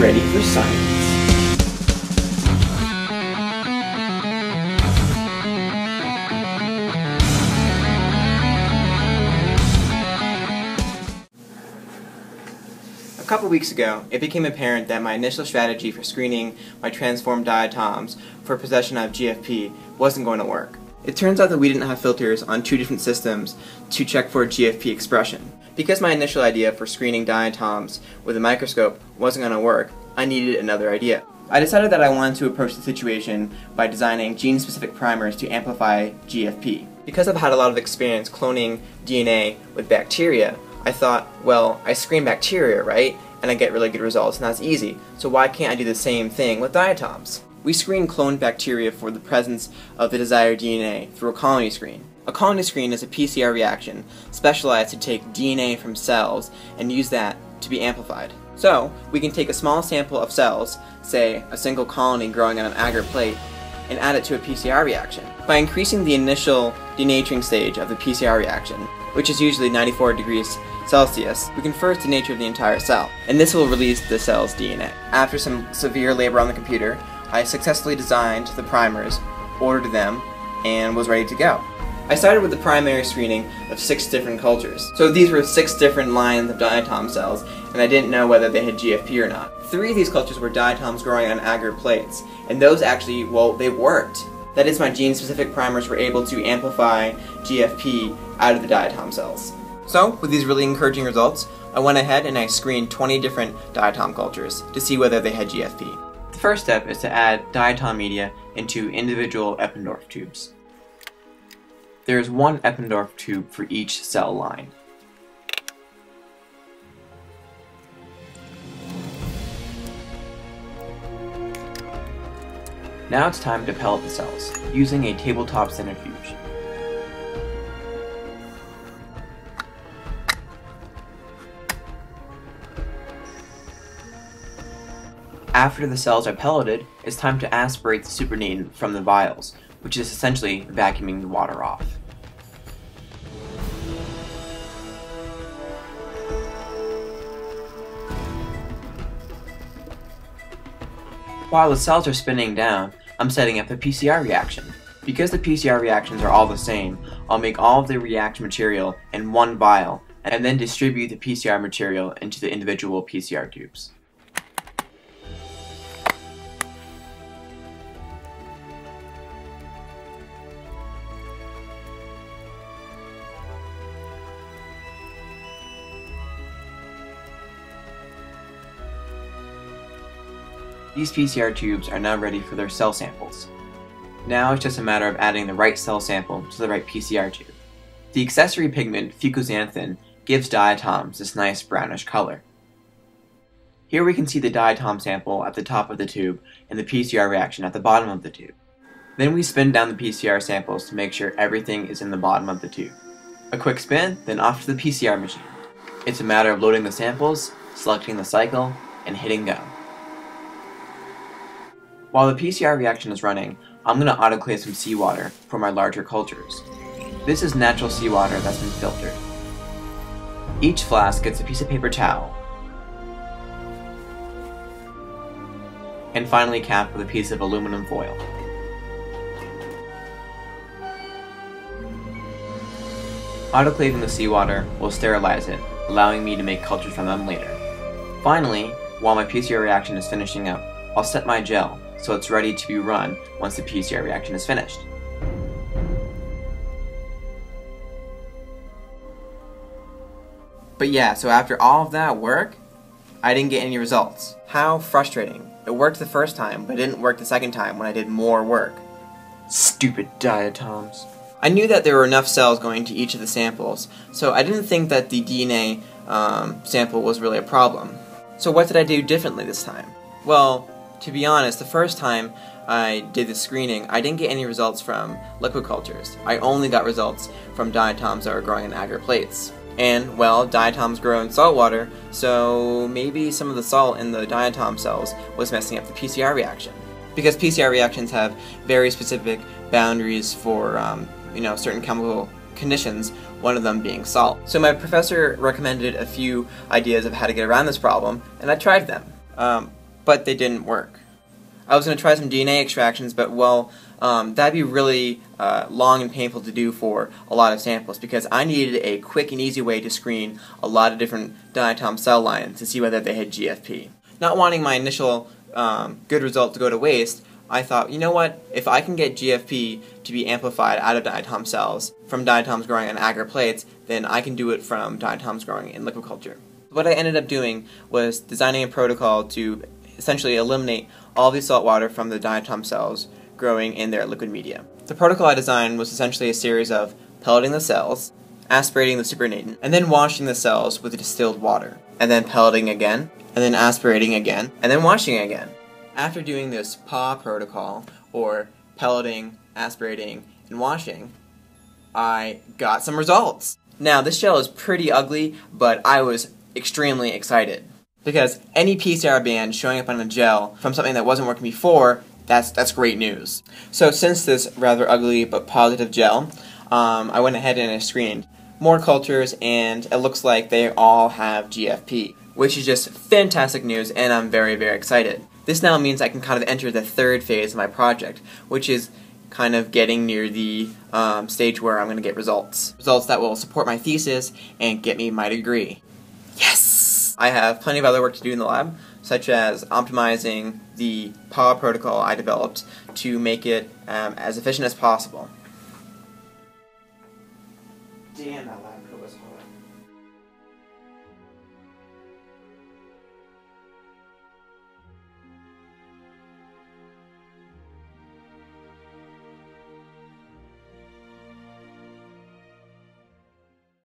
ready for science. A couple weeks ago, it became apparent that my initial strategy for screening my transformed diatoms for possession of GFP wasn't going to work. It turns out that we didn't have filters on two different systems to check for GFP expression. Because my initial idea for screening diatoms with a microscope wasn't going to work, I needed another idea. I decided that I wanted to approach the situation by designing gene-specific primers to amplify GFP. Because I've had a lot of experience cloning DNA with bacteria, I thought, well, I screen bacteria, right? And I get really good results, and that's easy. So why can't I do the same thing with diatoms? We screen cloned bacteria for the presence of the desired DNA through a colony screen. A colony screen is a PCR reaction specialized to take DNA from cells and use that to be amplified. So, we can take a small sample of cells, say a single colony growing on an agar plate, and add it to a PCR reaction. By increasing the initial denaturing stage of the PCR reaction, which is usually 94 degrees Celsius, we can first denature the entire cell, and this will release the cell's DNA. After some severe labor on the computer, I successfully designed the primers, ordered them, and was ready to go. I started with the primary screening of six different cultures. So these were six different lines of diatom cells, and I didn't know whether they had GFP or not. Three of these cultures were diatoms growing on agar plates, and those actually, well, they worked. That is, my gene-specific primers were able to amplify GFP out of the diatom cells. So, with these really encouraging results, I went ahead and I screened 20 different diatom cultures to see whether they had GFP. The first step is to add diatom media into individual Eppendorf tubes. There is one Eppendorf tube for each cell line. Now it's time to pellet the cells, using a tabletop centrifuge. After the cells are pelleted, it's time to aspirate the supernatant from the vials, which is essentially vacuuming the water off. While the cells are spinning down, I'm setting up the PCR reaction. Because the PCR reactions are all the same, I'll make all of the reaction material in one vial, and then distribute the PCR material into the individual PCR tubes. These PCR tubes are now ready for their cell samples. Now it's just a matter of adding the right cell sample to the right PCR tube. The accessory pigment fucoxanthin gives diatoms this nice brownish color. Here we can see the diatom sample at the top of the tube and the PCR reaction at the bottom of the tube. Then we spin down the PCR samples to make sure everything is in the bottom of the tube. A quick spin, then off to the PCR machine. It's a matter of loading the samples, selecting the cycle, and hitting go. While the PCR reaction is running, I'm going to autoclave some seawater for my larger cultures. This is natural seawater that's been filtered. Each flask gets a piece of paper towel, and finally capped with a piece of aluminum foil. Autoclaving the seawater will sterilize it, allowing me to make cultures from them later. Finally, while my PCR reaction is finishing up, I'll set my gel, so it's ready to be run once the PCR reaction is finished. But yeah, so after all of that work, I didn't get any results. How frustrating. It worked the first time, but it didn't work the second time when I did more work. Stupid diatoms. I knew that there were enough cells going to each of the samples, so I didn't think that the DNA um, sample was really a problem. So what did I do differently this time? Well, to be honest, the first time I did the screening, I didn't get any results from liquid cultures. I only got results from diatoms that were growing in agar plates. And, well, diatoms grow in salt water, so maybe some of the salt in the diatom cells was messing up the PCR reaction. Because PCR reactions have very specific boundaries for, um, you know, certain chemical conditions, one of them being salt. So my professor recommended a few ideas of how to get around this problem, and I tried them. Um, but they didn't work. I was going to try some DNA extractions, but well, um, that'd be really uh, long and painful to do for a lot of samples because I needed a quick and easy way to screen a lot of different diatom cell lines to see whether they had GFP. Not wanting my initial um, good result to go to waste, I thought, you know what, if I can get GFP to be amplified out of diatom cells from diatoms growing on agar plates, then I can do it from diatoms growing in liquid culture. What I ended up doing was designing a protocol to essentially eliminate all the salt water from the diatom cells growing in their liquid media. The protocol I designed was essentially a series of pelleting the cells, aspirating the supernatant, and then washing the cells with distilled water, and then pelleting again, and then aspirating again, and then washing again. After doing this PAW protocol, or pelleting, aspirating, and washing, I got some results. Now, this gel is pretty ugly, but I was extremely excited. Because any PCR band showing up on a gel from something that wasn't working before, that's, that's great news. So since this rather ugly but positive gel, um, I went ahead and I screened more cultures and it looks like they all have GFP, which is just fantastic news and I'm very, very excited. This now means I can kind of enter the third phase of my project, which is kind of getting near the um, stage where I'm going to get results. Results that will support my thesis and get me my degree. Yes! I have plenty of other work to do in the lab, such as optimizing the PAW protocol I developed to make it um, as efficient as possible. Damn,